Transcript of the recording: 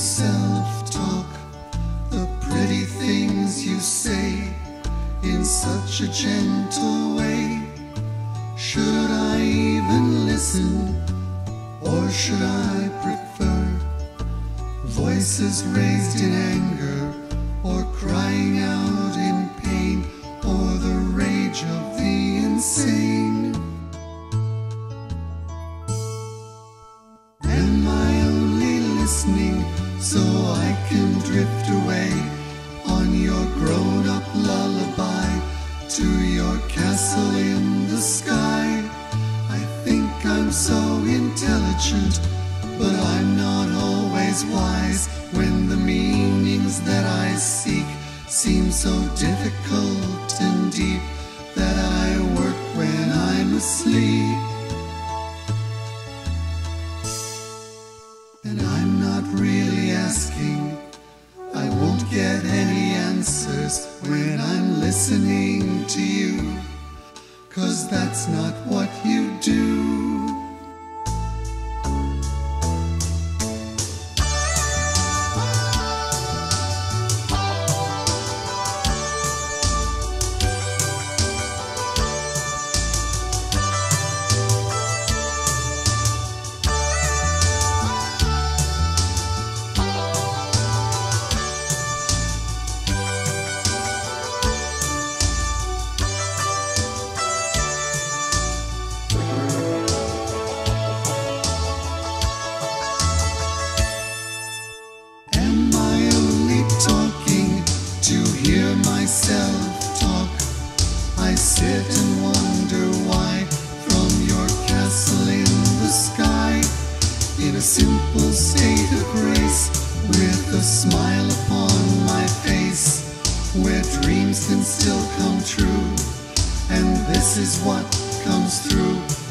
self talk, the pretty things you say in such a gentle way. Should I even listen, or should I prefer voices raised in anger or crying out? So I can drift away on your grown up lullaby to your castle in the sky? I think I'm so intelligent, but I'm not always wise when the meanings that I seek seem so difficult and deep that I work when I'm asleep. When I'm listening to you. Cause that's not what you do. Hear myself talk? I sit and wonder why from your castle in the sky, in a simple state of grace, with a smile upon my face, where dreams can still come true. And this is what comes through